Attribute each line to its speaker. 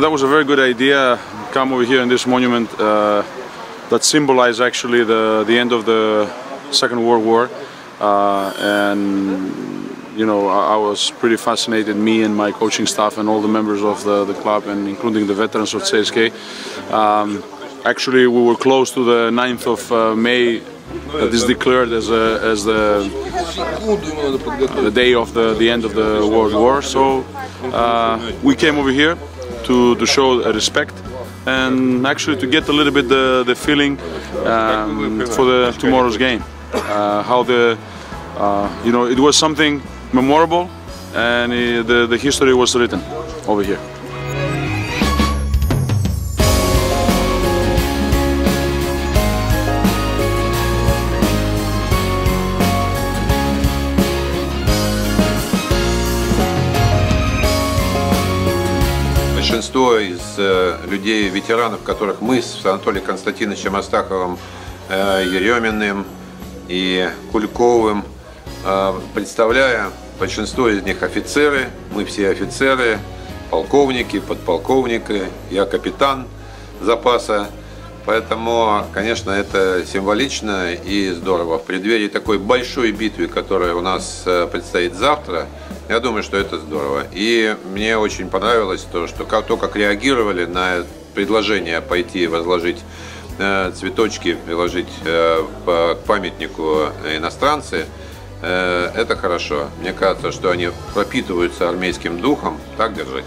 Speaker 1: that was a very good idea. Come over here in this monument uh, that symbolizes actually the, the end of the Second World War. Uh, and you know, I, I, was pretty fascinated, me and my coaching staff and all the members of the, the club, and including the veterans of CSKA. Um, actually, we were close to the 9th of uh, May that is declared as, a, as the, the day of the, the end of the World War. So uh, we came over here to, to show respect and actually to get a little bit the, the feeling um, for the tomorrow's game. Uh, how the, uh, you know, it was something memorable and it, the, the history was written over here.
Speaker 2: Большинство из э, людей, ветеранов, которых мы с Анатолием Константиновичем Астаховым, э, Ереминым и Кульковым, э, представляя, большинство из них офицеры, мы все офицеры, полковники, подполковники, я капитан запаса. Поэтому, конечно, это символично и здорово. В преддверии такой большой битвы, которая у нас предстоит завтра, я думаю, что это здорово. И мне очень понравилось то, что как, то, как реагировали на предложение пойти возложить э, цветочки, приложить э, по, к памятнику иностранцы, э, это хорошо. Мне кажется, что они пропитываются армейским духом. Так держать.